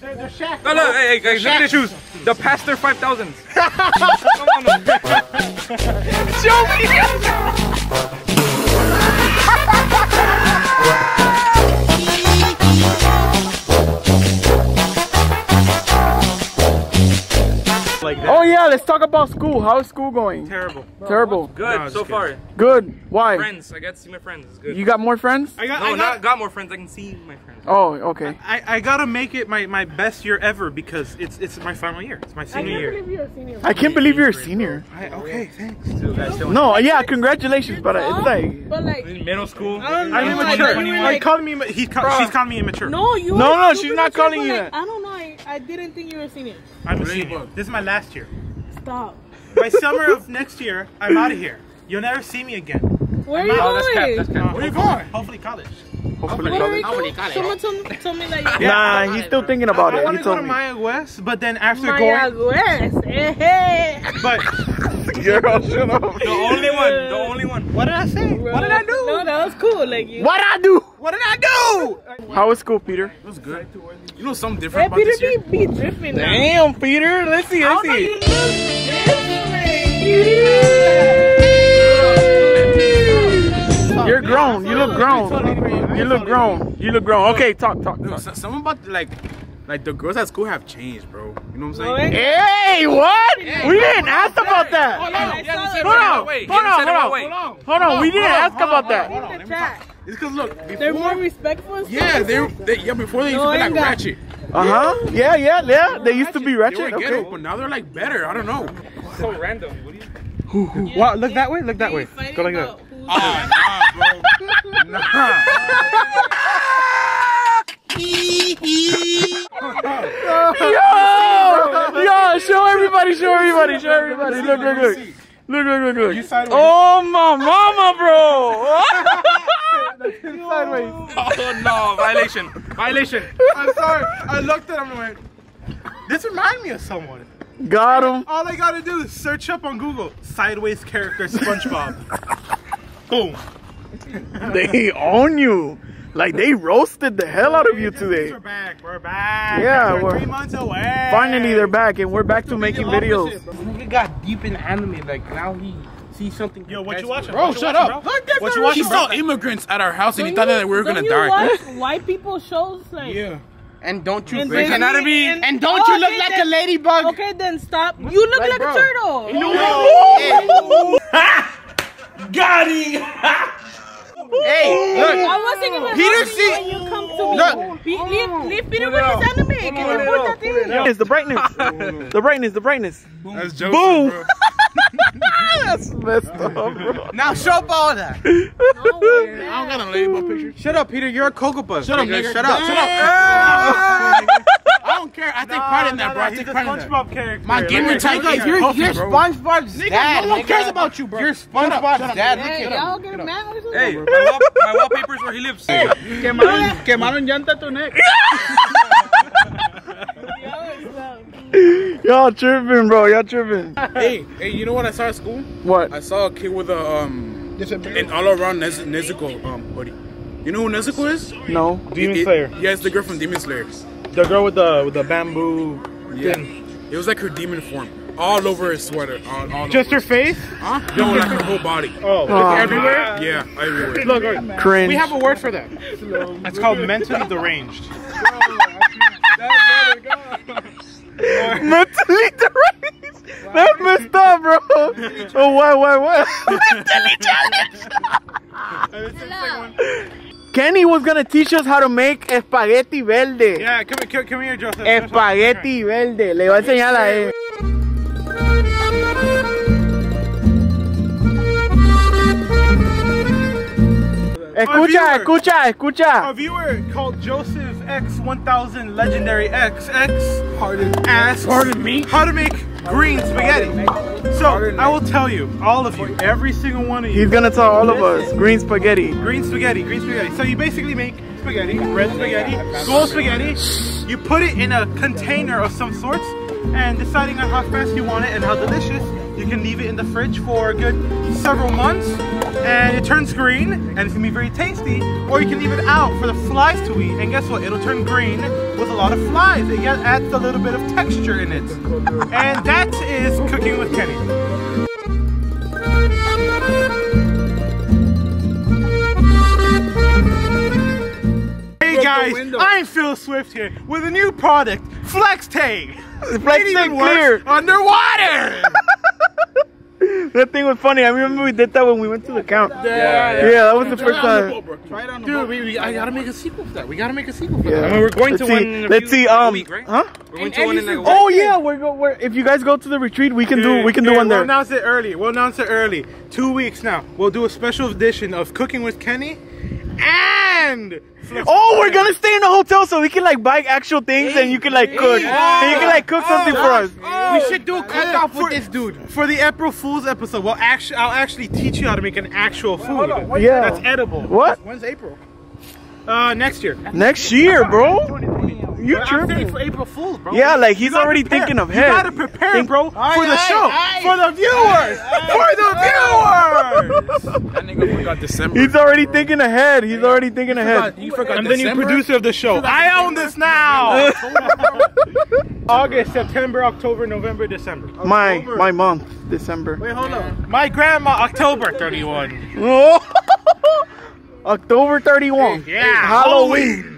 They're, they're Shaq. No, no, hey, hey, look at the shoes. The Pastor 5000s. Come on. Show me. Let's talk about school. How's school going? Terrible. Terrible. Good No, so just far. Good. Why? Friends, I get to see my friends. It's good. You got more friends? I got, no, I got, not got more friends. I can see my friends. Oh, okay. I, I gotta make it my, my best year ever because it's it's my final year. It's my senior year. I senior can't year. believe you're a senior. I can't believe you're a senior. I, okay, thanks. No, yeah, congratulations, but uh, it's like But like, In middle school. I don't know. I'm like, immature. you were Like, like, calling me, he's ca- she's calling me immature. no, you. No, no, she's not calling you like. I don't know. I, I didn't think you were a senior. I'm a senior. This is my last year. Stop. By summer of next year, I'm out of here. You'll never see me again. Where are you Oh, that's cap. going? That's cap. Where you going? Hopefully college. hopefully What are you college. Someone told, me- told me that you. Nah, he's still thinking about I it. want to go to me. Maya West, but then after Maya going, West. Eh, eh. but Girl, shut up. The only one. The only one. what did I say? What did I do? No, that was cool. Like you. What did I do? What did I do? How was school, Peter? It was good. You know something Hey, different about Peter this year? be, be dripping now. Damn, Peter. Let's see. Let's I don't know, see. You look different. You're grown. You look grown. You look grown. You look grown. Okay, talk, talk, No, talk. something about like, like the girls at school have changed, bro. You know what I'm saying? eh? Hey, what? We didn't ask about that. I saw it. Hold on. Wait, Hold on. Hold on. Hold on. We didn't ask about that. In the chat. It's cause look, They're more respectful. yeah, they, that? they yeah before they used to be like ratchet. Uh huh. Yeah, yeah, yeah. They used to be They were ratchet. ghetto, Okay. but now they're like better. I don't know. So random. What do you? What? Look that way. Look that way. fighting Go like that. about who's Ah, nah, bro. Nah. Yo, yo, show everybody, show everybody, show everybody. Look, look, look. Look, look, look, look. You sideways. Oh, my mama, bro. Sideways. Oh, oh no! Violation. Violation. I'm sorry. I looked at him and went, this reminds me of someone. Got him. All I gotta do is search up on Google sideways character SpongeBob. Boom. They own you. Like they roasted the hell out of you today. We're back. We're back. Yeah, we're, we're- three months away. Finally, they're back, and we're back to making videos. Nigga got deep in anime. Like now he sees something. Yo, what you watching? Bro, What you shut watching, up. Bro? What you watching? He saw immigrants at our house and he Don't thought you- that we were gonna die. watch white people shows like Yeah. And don't you And break Disney anatomy? and- And, don't Oh, you look okay, like then- a ladybug? Okay, then stop. You look Like, like, bro. a turtle. Hey, look. I wasn't even Peter see- when you come to me. Look. Pe- leave, leave Peter with his anime. Que te importa a ti? It's the brightness. The brightness, the brightness. That's Joseph, Boom. Bro. That's messed up, bro. Now show up all that. No way. I don't got a ladybug picture. Shut up, Peter. You're a cocoa puff. Shut up, nigga. nigga. Shut up. Shut up. I don't care. I take pride in that, Nah, bro. I take a pride in that. SpongeBob character. My gamer tag Nigga, is you're, Puffy, you're bro. SpongeBob's dad. no one nigga. cares about you, bro. You're SpongeBob's dad. Look Hey, at y'all him. get mad or something? Hey, my, wall, my wallpaper where he lives. Quemaron, quemaron llanta tu neck. Y'all tripping, bro. Y'all tripping. Hey, hey, you know what I saw at school? What? I saw a kid with a um an all around Nez- Nezuko um hoodie. You know who Nezuko is? No. Demon It- Slayer. Yeah, it's the girl from Demon Slayer. The girl with the with the bamboo. Yeah. thing. It was like her demon form. All over her sweater. All, all Just over. her face? Huh? No, like her whole body. Oh, Oh. everywhere. Yeah, everywhere. Look, look, Cringe. we have a word for that. It's called mentally deranged. Mentally deranged. That's messed up, bro. Oh, what, why what, what? Kenny was gonna teach us how to make espagueti verde. Yeah, come, come, come here, Joseph. Espagueti verde. Le voy a enseñar a él. Escucha, escucha, escucha. A viewer called Joseph X1000 Legendary XX pardon, asked pardon me how to make green spaghetti. So I will tell you, all of you, every single one of you, He's gonna tell all of us green spaghetti. green spaghetti, green spaghetti. So you basically make spaghetti, red spaghetti, gold spaghetti. You put it in a container of some sorts, and deciding on how fast you want it and how delicious, You can leave it in the fridge for a good several months and it turns green and it's gonna be very tasty. Or you can leave it out for the flies to eat and guess what? It'll turn green with a lot of flies. It adds a little bit of texture in it. And that is cooking with Kenny. Hey guys, I'm Phil Swift here with a new product, Flex Tape. Flex even Clear. underwater. That thing was funny. I remember we did that when we went to the count. Yeah, yeah, that was the first time. Try it on the Dude, we, we, I gotta make a sequel for that. We gotta make a sequel for Yeah. that. I mean, we're going let's to see, one Let's see. Um, week, right? huh? We're going to one in like. Oh yeah, we're go. We're, if you guys go to the retreat, we can do. We can do Okay, one We'll announce it early. We'll announce it early. Two weeks now. We'll do a special edition of Cooking with Kenny and. Oh, we're gonna stay in the hotel so we can like buy actual things and you can like cook. And you can like cook something for us. We should do a cook off with this dude. For the April Fool's episode, well, actually, I'll actually teach you how to make an actual food. Yeah. That's edible. What? When's April? Uh, next year. Next year, bro? You I'm saying tripping? for April Fool's, bro. Yeah, like he's already prepare. thinking of him. You gotta prepare, Think- bro, for the aye, show, aye. for the viewers, for the viewers. That nigga forgot December. He's already thinking ahead. He's already thinking ahead. You forgot I'm the new producer of the show. I own this now. August, September, October, November, December. My my month, December. Wait, hold up. My grandma, October 31. October 31. Yeah, Halloween.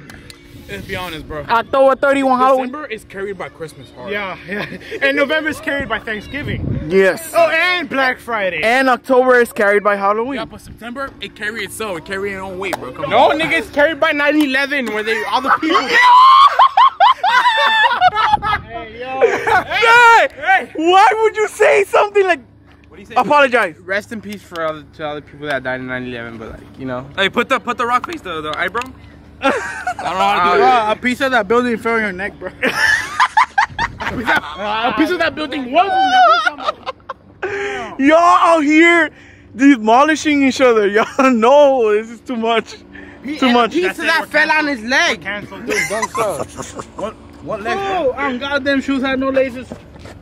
Let's be honest, bro. October 31 Halloween. December is carried by Christmas hard. Yeah, yeah. And November is carried by Thanksgiving. Yes. Oh, and Black Friday. And October is carried by Yeah, Halloween. but September, it carry itself. It carry its own weight, bro. Come No, on. nigga, it's carried by 9/11, where they all the people. Hey, why would you say something like? Apologize. Rest in peace for all the, to all the people that died in 9/11, but like you know, Hey, put the put the rock face, the, the eyebrow. I don't know how to do Uh, it. a piece of that building fell on your neck, bro. a piece of that building was. Y'all out here demolishing each other. Y'all know this is too much. Too much. piece of that fell on his leg. Canceled. What? What leg? Oh, um, goddamn shoes had no laces.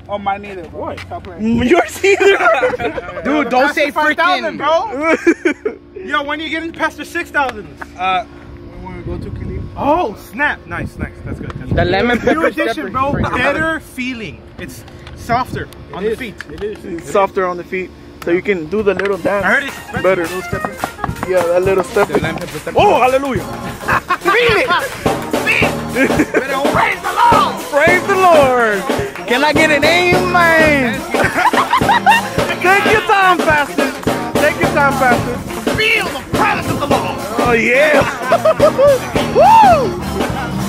Oh, mine neither, bro. What? Stop playing. Yours either. Dude, don't say 5,000, freaking. bro. Yo, when are you getting past the 6,000? Uh, We want to go to Khalid. Oh, snap. Nice, nice. That's good. That's the good. lemon New pepper edition, steppers bro. Better feeling. It's softer on the feet. It is. Softer on the feet, so you can do the little I dance heard it's better. Yeah, that little step. The lemon pepper steppers. Oh, hallelujah! Feel it. Praise the Lord! Praise the Lord. Can I get an amen? Take your time, Pastor. Take your time, Pastor. Feel the presence of the Lord. Oh, yeah. Woo!